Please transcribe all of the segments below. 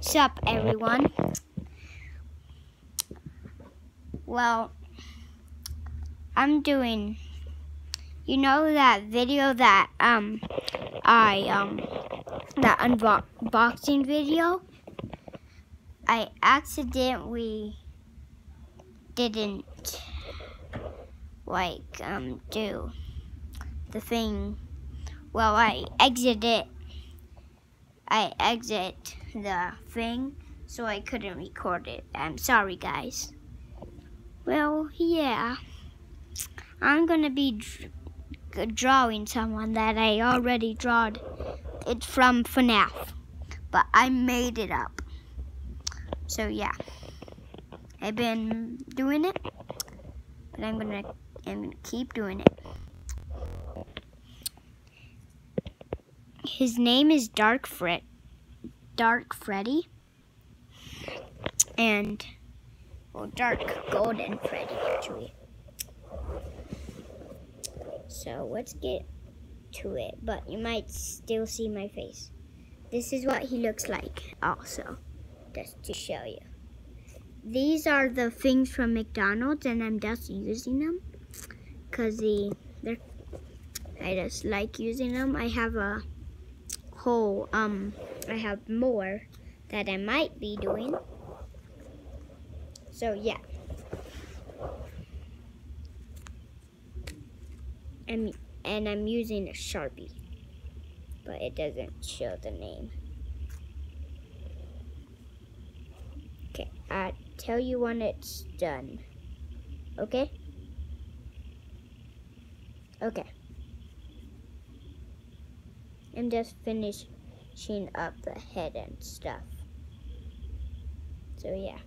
Sup, everyone. Well, I'm doing, you know that video that um I um that unboxing video. I accidentally didn't like um do the thing. Well, I exited. I exit the thing, so I couldn't record it. I'm sorry, guys. Well, yeah. I'm gonna be drawing someone that I already drawed. It's from FNAF, but I made it up. So yeah, I've been doing it, but I'm gonna I'm gonna keep doing it. His name is Dark Fred, Dark Freddy, and well, Dark Golden Freddy actually. So let's get to it, but you might still see my face. This is what he looks like also, just to show you. These are the things from McDonald's and I'm just using them because the, they're, I just like using them. I have a whole, um, I have more that I might be doing. So yeah. and, and I'm using a Sharpie, but it doesn't show the name. Okay, I'll tell you when it's done. Okay? Okay. I'm just finishing up the head and stuff. So yeah.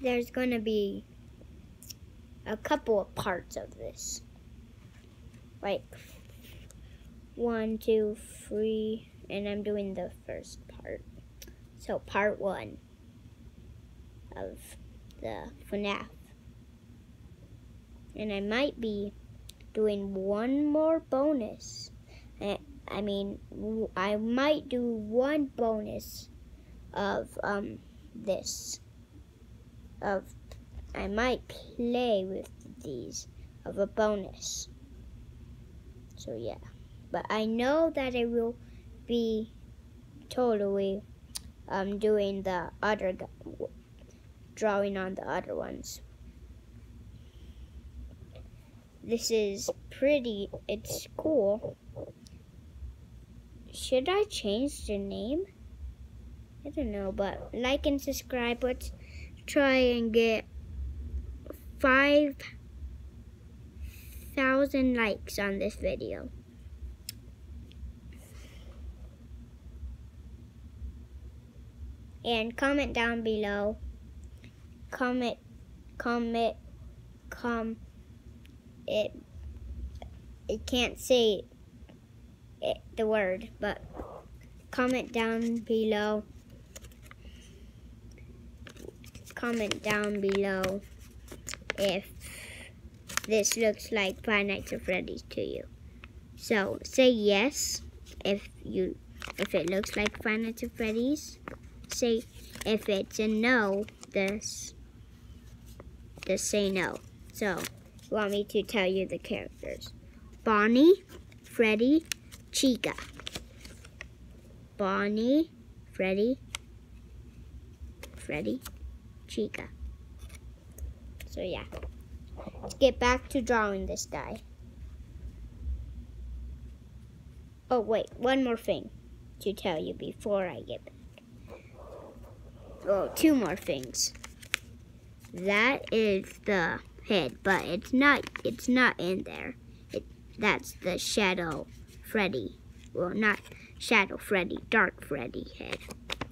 there's going to be a couple of parts of this. Like one, two, three, and I'm doing the first part. So part one of the FNAF. And I might be doing one more bonus. I mean, I might do one bonus of um, this of I might play with these of a bonus. So yeah, but I know that I will be totally um, doing the other drawing on the other ones. This is pretty, it's cool. Should I change the name? I don't know, but like and subscribe. Let's try and get 5,000 likes on this video. And comment down below. Comment, comment, com. It, it can't say it, the word, but comment down below comment down below if this looks like Five Nights at Freddy's to you. So say yes if you if it looks like Five Nights at Freddy's. Say if it's a no, this just say no. So you want me to tell you the characters. Bonnie, Freddy, Chica. Bonnie, Freddy, Freddy, Chica. So yeah, let's get back to drawing this guy. Oh wait, one more thing to tell you before I get back. Oh, two more things. That is the head, but it's not it's not in there. It that's the shadow Freddy. Well not shadow Freddy, dark Freddy head.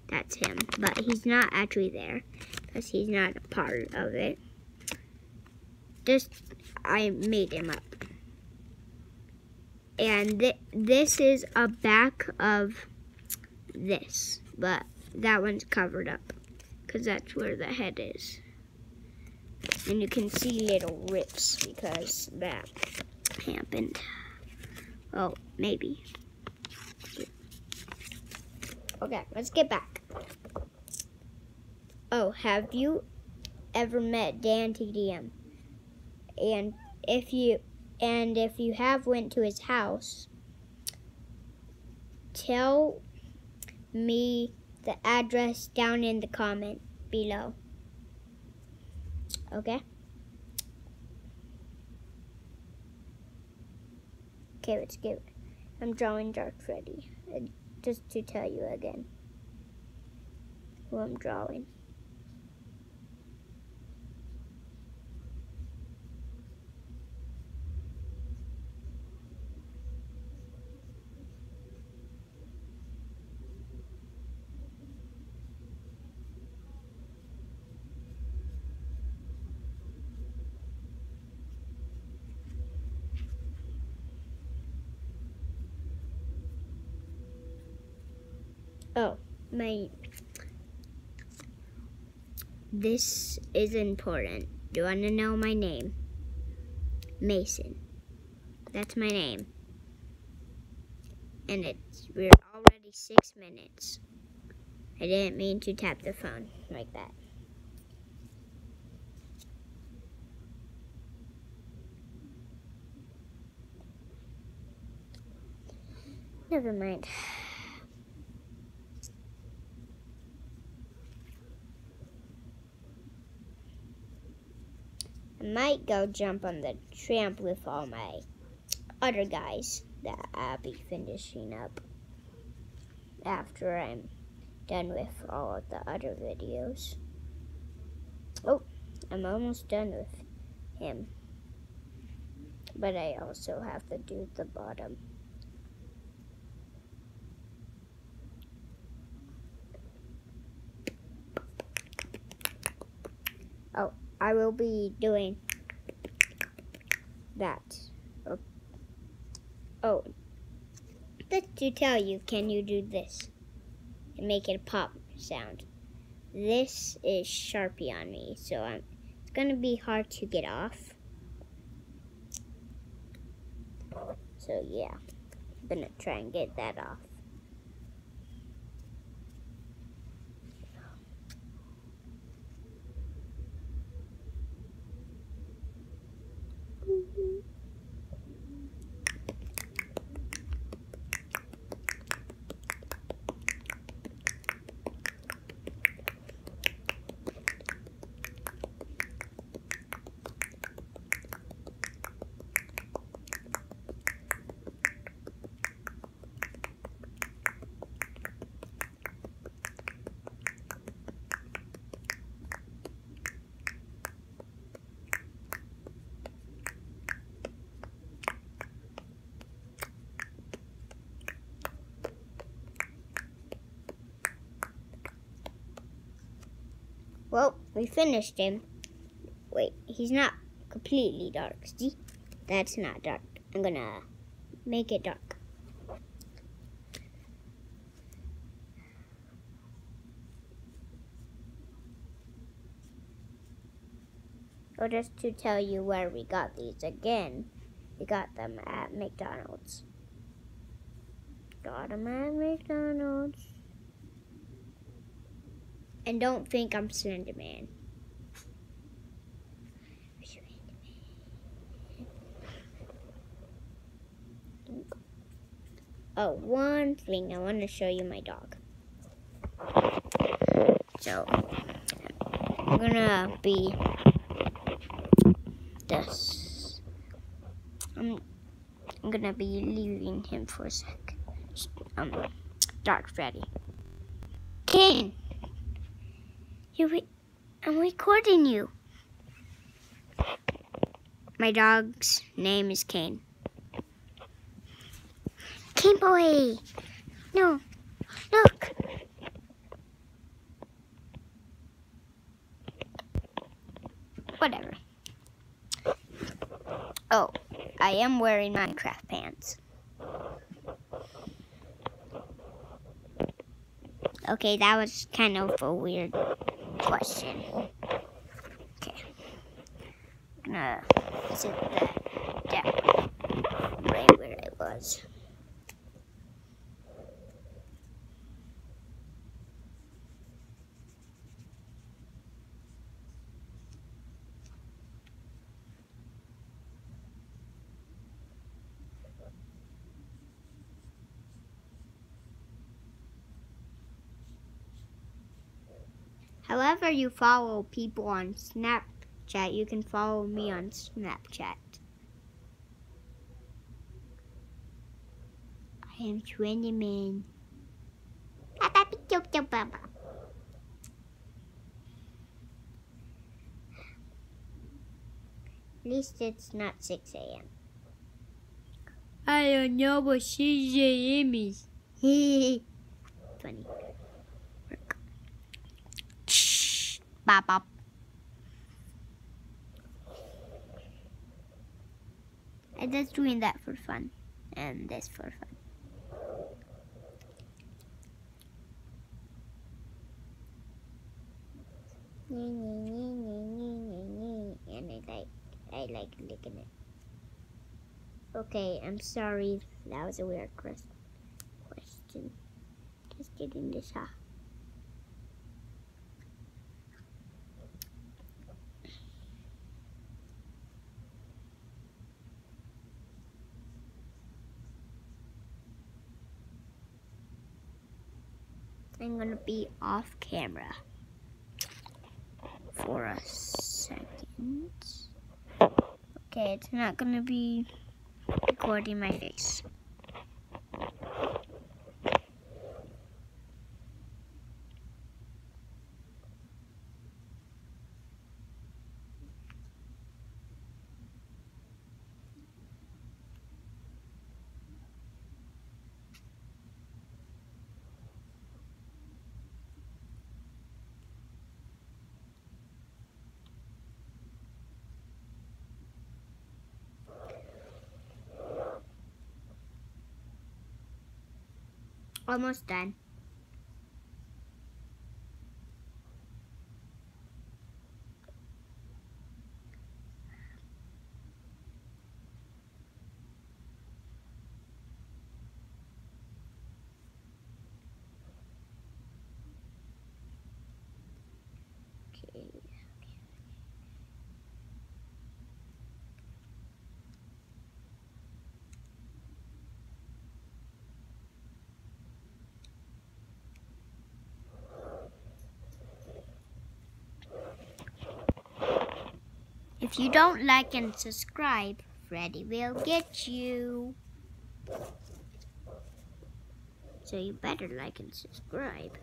That's him. But he's not actually there because he's not a part of it. Just, I made him up. And th this is a back of this, but that one's covered up because that's where the head is. And you can see little rips because that happened. Well, maybe. Okay, let's get back. Oh, have you ever met DanTDM? And if you and if you have went to his house, tell me the address down in the comment below. Okay? Okay, let's get I'm drawing Dark Freddy. Uh, just to tell you again who I'm drawing. Oh, my. This is important. Do you want to know my name? Mason. That's my name. And it's we're already six minutes. I didn't mean to tap the phone like that. Never mind. I might go jump on the tramp with all my other guys that I'll be finishing up after I'm done with all of the other videos. Oh, I'm almost done with him. But I also have to do the bottom. Oh, I will be doing that. Oh, oh. Let to tell you, can you do this? And make it a pop sound. This is Sharpie on me, so I'm, it's going to be hard to get off. So yeah, I'm going to try and get that off. Well, we finished him. Wait, he's not completely dark. See? That's not dark. I'm gonna make it dark. Oh, just to tell you where we got these again, we got them at McDonald's. Got them at McDonald's. And don't think I'm Slenderman. Oh, one thing, I want to show you my dog. So, I'm gonna be this. I'm, I'm gonna be leaving him for a sec. Um, Dark Freddy. Kane! You re I'm recording you. My dog's name is Kane. Kane boy! No, look! Whatever. Oh, I am wearing Minecraft pants. Okay, that was kind of a weird question. Okay. I'm gonna sit that down right where it was. However, you follow people on Snapchat, you can follow me on Snapchat. I am Twentyman. At least it's not 6 a.m. I don't know what 6 a.m. is. Funny. Bop bop. I'm just doing that for fun and this for fun. And I like I like licking it. Okay, I'm sorry. That was a weird question. Just getting this off. I'm gonna be off camera for a second. Okay, it's not gonna be recording my face. Almost done. If you don't like and subscribe, Freddy will get you. So you better like and subscribe.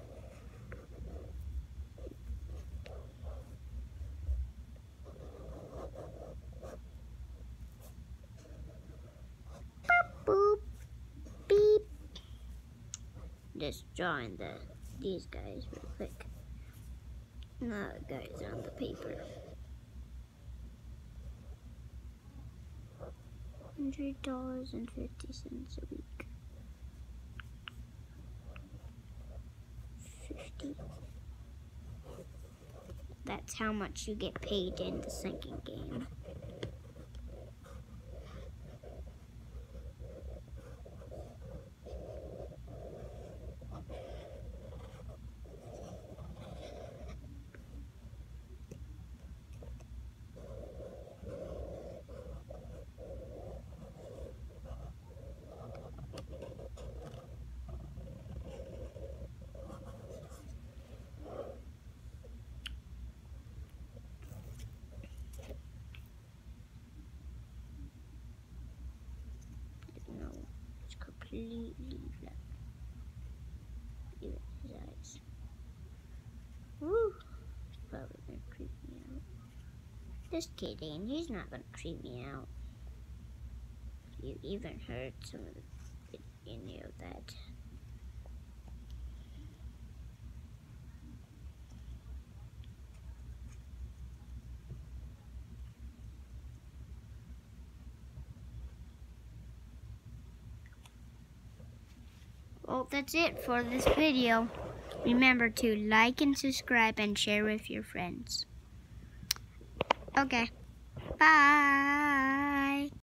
Boop, beep. Just drawing the these guys real quick. Now the guys on the paper. Hundred dollars and fifty cents a week. Fifty. That's how much you get paid in the sinking game. Completely flat. Even his eyes. Woo! He's probably gonna creep me out. Just kidding, he's not gonna creep me out. You even heard some of the, know that. Well, that's it for this video. Remember to like and subscribe and share with your friends. Okay. Bye.